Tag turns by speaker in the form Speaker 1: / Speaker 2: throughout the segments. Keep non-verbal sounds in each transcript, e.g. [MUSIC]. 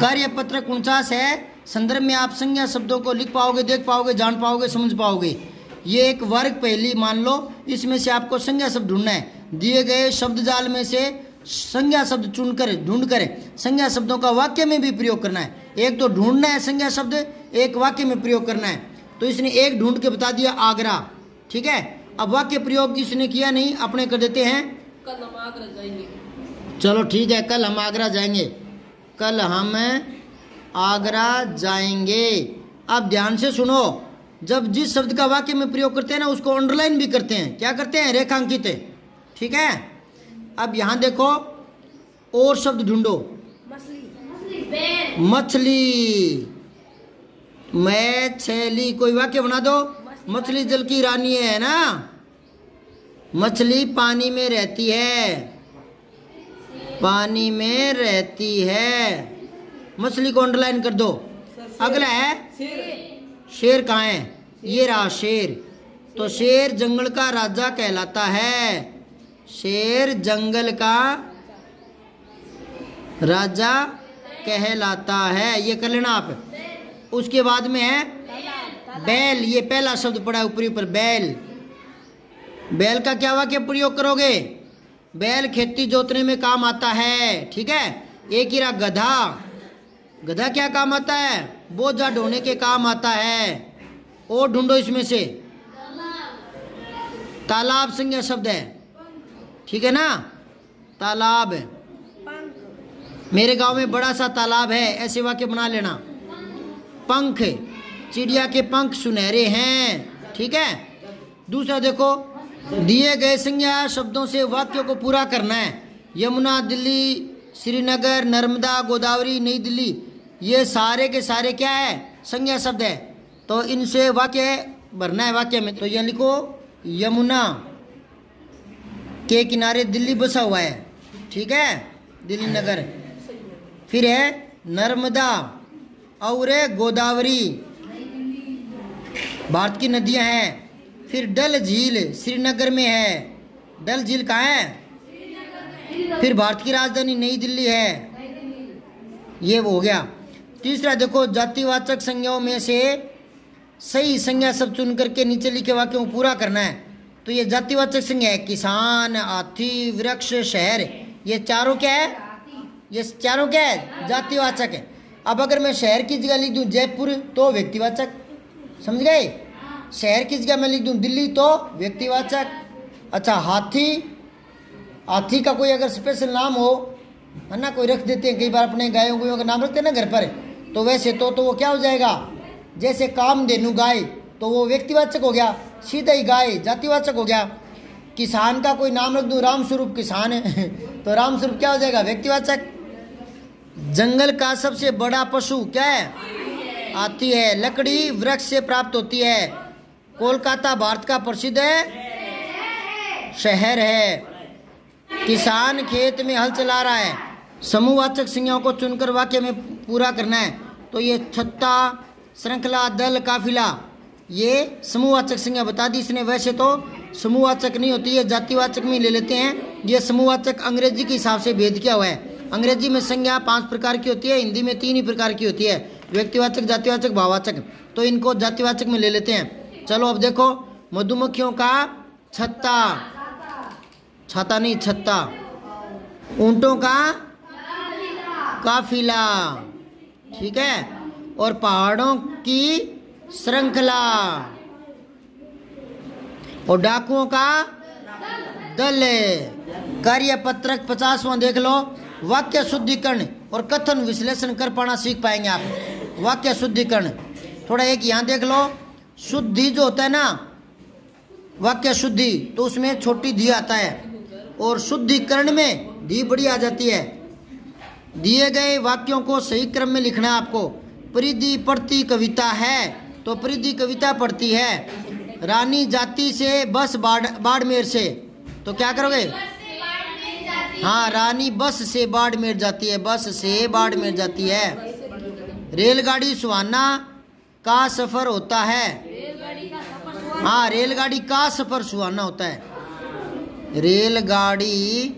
Speaker 1: कार्य पत्रक उनचास है। संदर्भ में आप संज्ञा शब्दों को लिख पाओगे देख पाओगे जान पाओगे समझ पाओगे। ये एक वर्ग पहली मान लो इसमें से आपको संज्ञा शब्द ढूंढना है। दिए गए शब्द जाल में से संज्ञा शब्द चुनकर ढूंढ कर संज्ञा शब्दों का वाक्य में भी प्रयोग करना है। एक तो ढूंढना है संज्ञा शब्द एक वाक्य में प्रयोग करना है। तो इसने एक ढूंढ के बता दिया आगरा। ठीक है? अब वाक्य प्रयोग इसने किया नहीं अपने कर देते हैं।
Speaker 2: कल हम आगरा जाएँगे।
Speaker 1: चलो ठीक है कल हम आगरा जाएँगे। कल हम आगरा जाएँगे। अब ध्यान से सुनो, जब जिस शब्द का वाक्य में प्रयोग करते हैं ना, उसको अंडरलाइन भी करते हैं। क्या करते हैं? रेखांकित है। ठीक है? अब यहाँ देखो, और शब्द ढूंढो। मछली। मैछली। कोई वाक्य बना दो। मछली जल की रानी है ना? मछली पानी में रहती है। पानी में रहती है। मछली को अंडरलाइन कर दो। अगला है, शेर कहाँ है? ये रहा शेर। तो शेर जंगल का राजा कहलाता है। शेर जंगल का राजा कहलाता है। ये कर लेना आप। उसके बाद में है, बैल। ये पहला शब्द पड़ा है ऊपरी ऊपर, बैल। बैल का क्या वाक्य प्रयोग करोगे? बैल खेती जोतने में काम आता है, ठीक है? एक ही रहा गधा। गधा क्या काम आता है? बोझा ढोने के काम आता है। और ढूंढो इसमें से। तालाब संज्ञा शब्द है। ठीक है ना? तालाब। मेरे गाँव में बड़ा सा तालाब है, ऐसे वाक्य बना लेना। पंख। चिड़िया के पंख सुनहरे हैं, ठीक है? दूसरा देखो दिए गए संज्ञा शब्दों से वाक्यों को पूरा करना है। यमुना, दिल्ली, श्रीनगर, नर्मदा, गोदावरी, नई दिल्ली, ये सारे के सारे क्या है? संज्ञा शब्द है। तो इनसे वाक्य भरना है वाक्य में। तो ये लिखो, यमुना के किनारे दिल्ली बसा हुआ है। ठीक है? दिल्ली नगर। फिर है, नर्मदा और गोदावरी। भारत की नदियाँ हैं। फिर डल झील श्रीनगर में है। डल झील कहाँ है? फिर भारत की राजधानी नई दिल्ली है। ये हो गया। तीसरा देखो, जातिवाचक संज्ञाओं में से सही संज्ञा सब चुन करके नीचे लिखे वाक्यों को पूरा करना है। तो ये जातिवाचक संज्ञा है, किसान, हाथी, वृक्ष, शहर। ये चारों क्या है? ये चारों क्या है? जातिवाचक है। अब अगर मैं शहर की जगह लिख दूँ, जयपुर तो व्यक्तिवाचक। समझ गए? शहर की जगह मैं लिख दूँ? दिल्ली तो व्यक्तिवाचक। अच्छा हाथी हाथी का कोई अगर स्पेशल नाम हो, है ना, कोई रख देते हैं, कई बार अपने गायों को नाम रखते हैं ना घर पर तो वैसे तो तो वो क्या हो जाएगा? जैसे काम देनु गाय तो वो व्यक्तिवाचक हो गया, सीधा ही गाय, जातिवाचक हो गया। किसान का कोई नाम रख दूँ? राम स्वरूप किसान है। [LAUGHS] तो राम स्वरूप क्या हो जाएगा? व्यक्तिवाचक। जंगल का सबसे बड़ा पशु क्या है? आती है। लकड़ी वृक्ष से प्राप्त होती है। कोलकाता भारत का प्रसिद्ध है? शहर है। किसान खेत में हल चला रहा है। समूहवाचक संज्ञाओं को चुनकर वाक्य में पूरा करना है। तो ये छत्ता, श्रृंखला, दल, काफिला, ये समूहवाचक संज्ञा बता दी इसने। वैसे तो समूहवाचक नहीं होती है जातिवाचक में ले लेते हैं। ये समूहवाचक अंग्रेज़ी के हिसाब से भेद किया हुआ है। अंग्रेज़ी में संज्ञा पाँच प्रकार की होती है, हिंदी में तीन ही प्रकार की होती है। व्यक्तिवाचक, जातिवाचक, भाववाचक। तो इनको जातिवाचक में ले लेते हैं। चलो अब देखो, मधुमक्खियों का छत्ता। छाता नहीं, छत्ता। ऊंटों का काफिला। ठीक है? और पहाड़ों की श्रृंखला। और डाकुओं का दल। कार्य पत्रक पचासवा देख लो। वाक्य शुद्धिकरण और कथन विश्लेषण कर पाना सीख पाएँगे आप। वाक्य शुद्धिकरण। थोड़ा एक यहाँ देख लो। शुद्धि जो होता है ना, वाक्य शुद्धि तो उसमें छोटी धी आता है। और शुद्धिकरण में धी बड़ी आ जाती है। दिए गए वाक्यों को सही क्रम में लिखना है आपको। परिधि पढ़ती कविता है तो परिधि कविता पढ़ती है। रानी जाति से, बस बाड़ बाड़मेर से। तो क्या करोगे? हाँ रानी बस से बाड़मेर जाती है, बस से बाड़मेर जाती है। रेलगाड़ी सुहाना का सफ़र होता है। हाँ रेलगाड़ी का सफ़र सुहाना होता है। रेलगाड़ी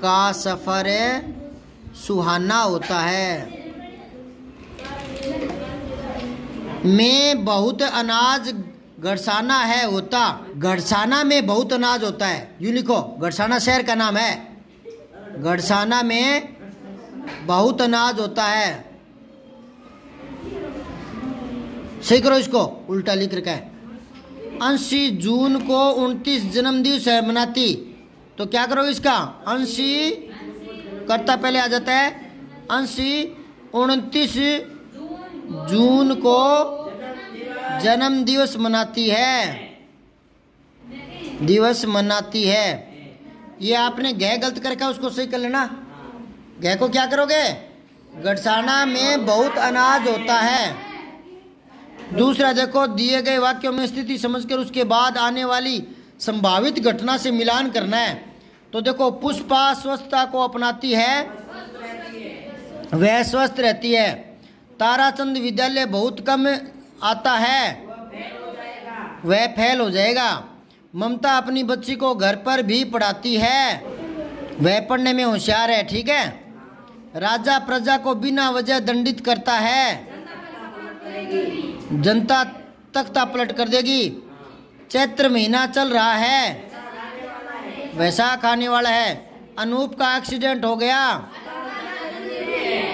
Speaker 1: का सफ़र सुहाना होता है। में बहुत अनाज घरसाना है होता। घरसाना में बहुत अनाज होता है। यू लिखो घरसाना शहर का नाम है। घरसाना में बहुत अनाज होता है। सही करो इसको, उल्टा लिख रखा है। अंशी जून को उनतीस जन्मदिवस है, मनाती। तो क्या करो इसका? अंशी करता पहले आ जाता है। अंशी उनतीस जून को जन्म दिवस मनाती है। दिवस मनाती है। ये आपने गह गलत करके उसको सही कर लेना। गह को क्या करोगे? गढ़साना में बहुत अनाज होता है। दूसरा देखो, दिए गए वाक्यों में स्थिति समझकर उसके बाद आने वाली संभावित घटना से मिलान करना है। तो देखो, पुष्पा स्वस्थता को अपनाती है, वह स्वस्थ रहती है। ताराचंद विद्यालय बहुत कम आता है, वह फेल हो जाएगा। ममता अपनी बच्ची को घर पर भी पढ़ाती है, वह पढ़ने में होशियार है, ठीक है? राजा प्रजा को बिना वजह दंडित करता है। जनता तख्ता पलट कर देगी। चैत्र महीना चल रहा है। वैसाख आने वाला है। अनूप का एक्सीडेंट हो गया।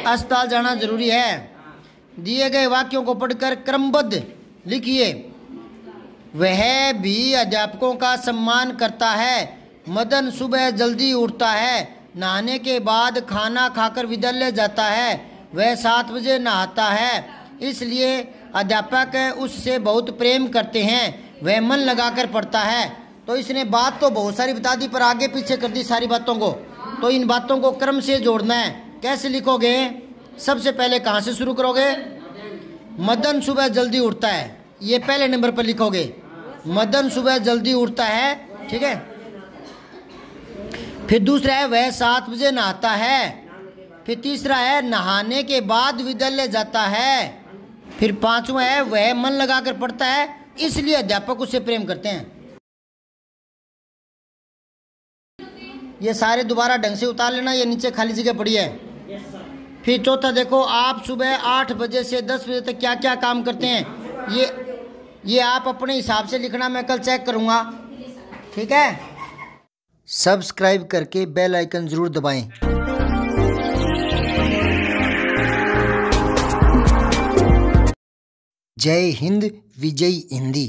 Speaker 1: अस्पताल जाना ज़रूरी है। दिए गए वाक्यों को पढ़कर क्रमबद्ध लिखिए। वह भी अध्यापकों का सम्मान करता है। मदन सुबह जल्दी उठता है। नहाने के बाद खाना खाकर विद्यालय जाता है। वह सात बजे नहाता है। इसलिए अध्यापक उससे बहुत प्रेम करते हैं, वह मन लगाकर पढ़ता है। तो इसने बात तो बहुत सारी बता दी, पर आगे पीछे कर दी सारी बातों को। तो इन बातों को क्रम से जोड़ना है। कैसे लिखोगे? सबसे पहले कहाँ से शुरू करोगे? मदन सुबह जल्दी उठता है। ये पहले नंबर पर लिखोगे। मदन सुबह जल्दी उठता है, ठीक है? फिर दूसरा है, वह सात बजे नहाता है। फिर तीसरा है, नहाने के बाद विद्यालय जाता है। फिर पांचवा है, वह मन लगाकर पढ़ता है, इसलिए अध्यापक उससे प्रेम करते हैं। ये सारे दोबारा ढंग से उतार लेना, ये नीचे खाली जगह पड़ी है। फिर चौथा देखो, आप सुबह आठ बजे से दस बजे तक क्या क्या काम करते हैं? ये ये आप अपने हिसाब से लिखना, मैं कल चेक करूँगा। ठीक है? सब्सक्राइब करके बेल आइकन ज़रूर दबाएँ। जय हिंद विजय हिंदी